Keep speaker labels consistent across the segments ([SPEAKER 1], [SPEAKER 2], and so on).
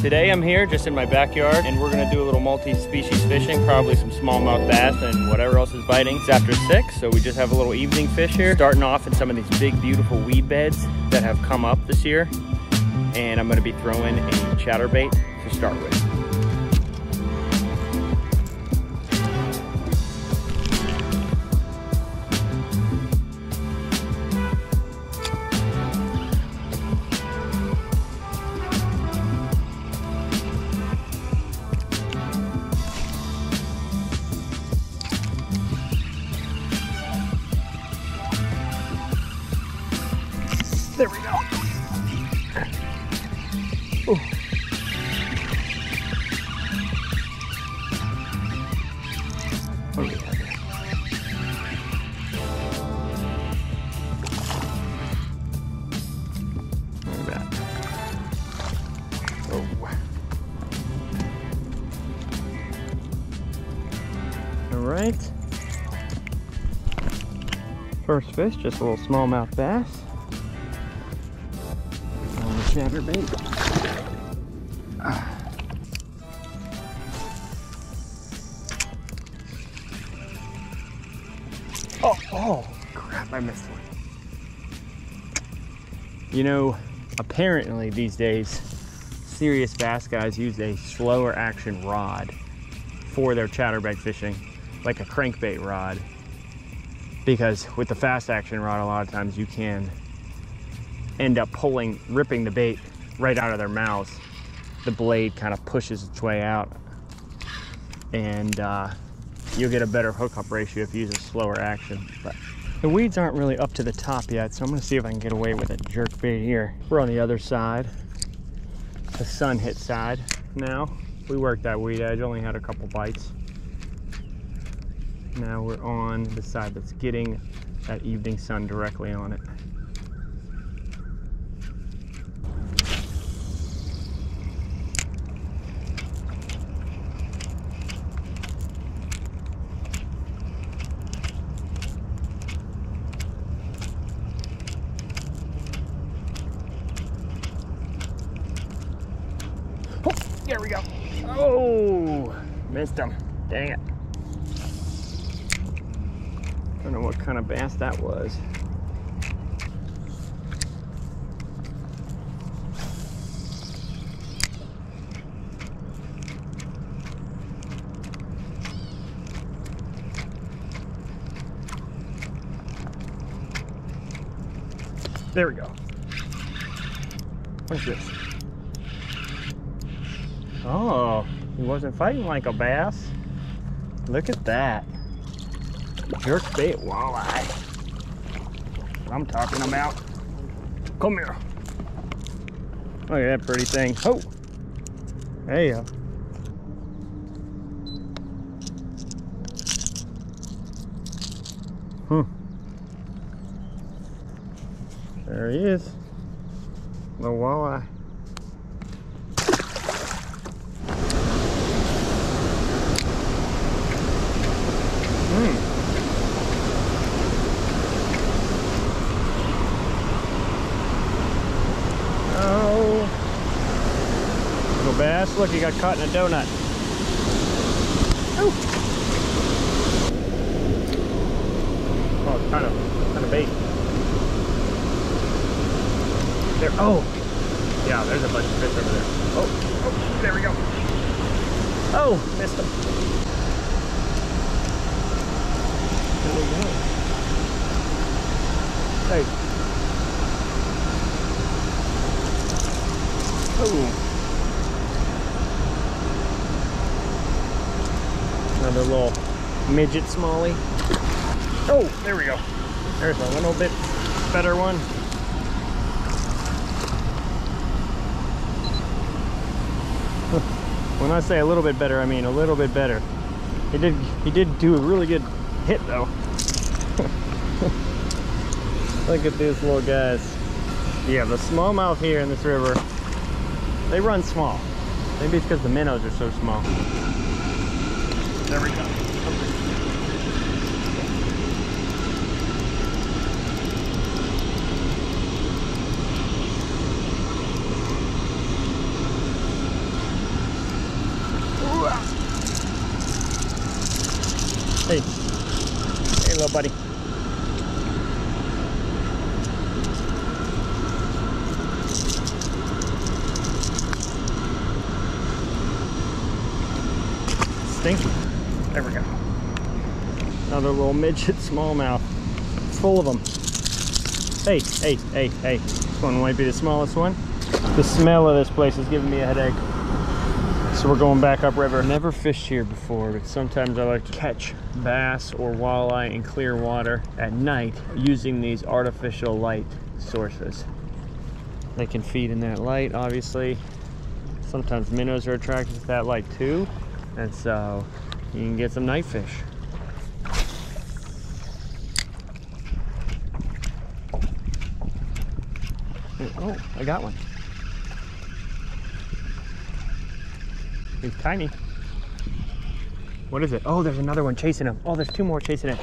[SPEAKER 1] Today I'm here just in my backyard and we're gonna do a little multi-species fishing, probably some smallmouth bass and whatever else is biting. It's after six, so we just have a little evening fish here, starting off in some of these big, beautiful weed beds that have come up this year. And I'm gonna be throwing a chatterbait to start with. There we go. Ooh. What do we have here? Look at that. Oh. All right. First fish, just a little smallmouth bass on the. Oh, oh, crap, I missed one. You know, apparently these days, serious bass guys use a slower action rod for their chatterbait fishing, like a crankbait rod. Because with the fast action rod, a lot of times you can end up pulling, ripping the bait right out of their mouths. The blade kind of pushes its way out, and uh, you'll get a better hookup ratio if you use a slower action. But the weeds aren't really up to the top yet, so I'm gonna see if I can get away with a jerk bait here. We're on the other side, the sun hit side now. We worked that weed edge, only had a couple bites. Now we're on the side that's getting that evening sun directly on it. Oh, there we go. Oh, missed him. Dang it. I don't know what kind of bass that was. There we go. What's this? Oh, he wasn't fighting like a bass. Look at that. Jerk bait walleye. I'm talking about. Come here. Look at that pretty thing. Oh, there you go. Hmm. There he is. The walleye. Hmm. Oh. Little bass. Look, he got caught in a donut. Oh. Oh, it's kind of, kind of bait. There. Oh. Yeah, there's a bunch of fish over there. Oh, oh, there we go. Oh, missed him. There we go. Hey. Oh. Another little midget smallie. Oh, there we go. There's a little bit better one. When I say a little bit better, I mean a little bit better. He did he did do a really good hit though. Look at these little guys. Yeah, the smallmouth here in this river, they run small. Maybe it's because the minnows are so small. There we go. Hey, hey little buddy. Thank. There we go. Another little midget smallmouth. Full of them. Hey, hey, hey, hey. This one might be the smallest one. The smell of this place is giving me a headache. So we're going back upriver. Never fished here before, but sometimes I like to catch bass or walleye in clear water at night using these artificial light sources. They can feed in that light, obviously. Sometimes minnows are attracted to that light too. And so you can get some night fish. Oh, I got one. He's tiny. What is it? Oh, there's another one chasing him. Oh, there's two more chasing it.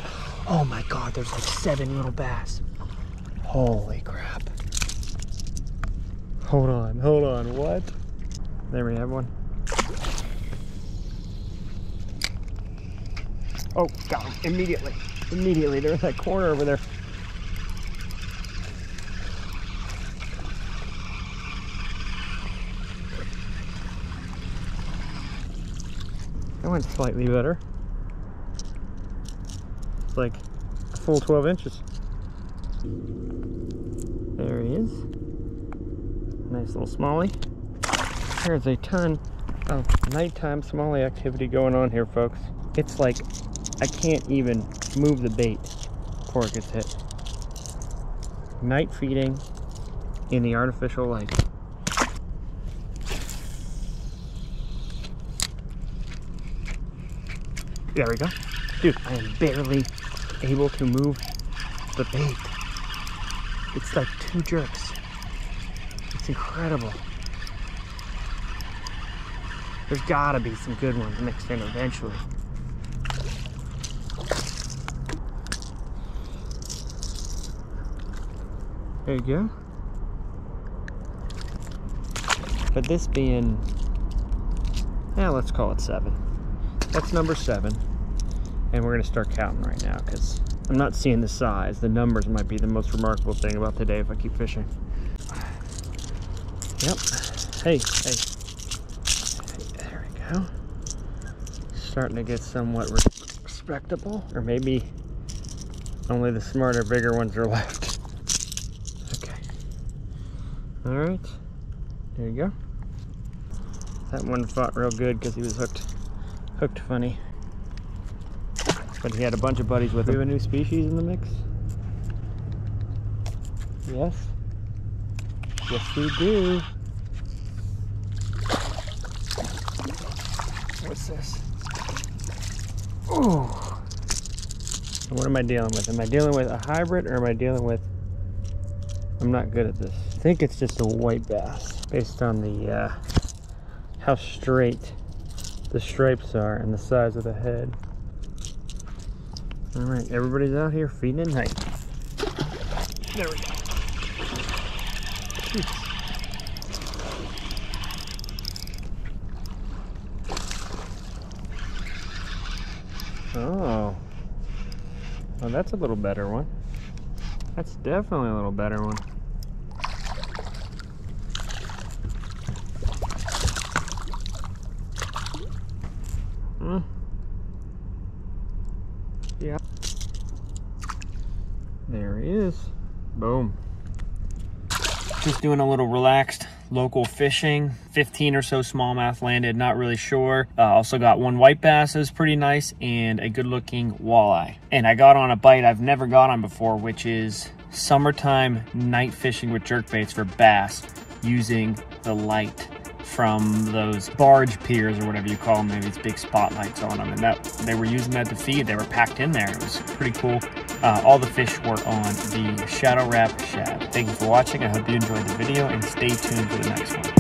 [SPEAKER 1] Oh my God, there's like seven little bass. Holy crap. Hold on, hold on, what? There we have one. Oh, got him immediately. Immediately, they're that corner over there. That went slightly better. It's like a full 12 inches. There he is. Nice little smallie. There's a ton of nighttime smallie activity going on here, folks. It's like I can't even move the bait before it gets hit. Night feeding in the artificial light. There we go. Dude, I am barely able to move the bait. It's like two jerks. It's incredible. There's gotta be some good ones mixed in eventually. There you go. But this being, yeah, let's call it seven. That's number seven. And we're gonna start counting right now because I'm not seeing the size. The numbers might be the most remarkable thing about today if I keep fishing. Yep. Hey, hey. There we go. Starting to get somewhat respectable. Or maybe only the smarter, bigger ones are left. All right. There you go. That one fought real good because he was hooked hooked funny. But he had a bunch of buddies with him. We have a new species in the mix? Yes. Yes, we do. What's this? Oh. What am I dealing with? Am I dealing with a hybrid or am I dealing with... I'm not good at this. I think it's just a white bass based on the uh, how straight the stripes are and the size of the head. All right, everybody's out here feeding at night. There we go. Jeez. Oh. Oh, that's a little better one. That's definitely a little better one. Hmm. Yeah. There he is. Boom. Just doing a little relaxed local fishing. 15 or so smallmouth landed, not really sure. Uh, also got one white bass that was pretty nice and a good looking walleye. And I got on a bite I've never got on before, which is summertime night fishing with jerkbaits for bass using the light from those barge piers or whatever you call them. Maybe it's big spotlights on them. And that they were using that to feed. They were packed in there. It was pretty cool. Uh, all the fish were on the Shadow Rap Shad. Thank you for watching. I hope you enjoyed the video and stay tuned for the next one.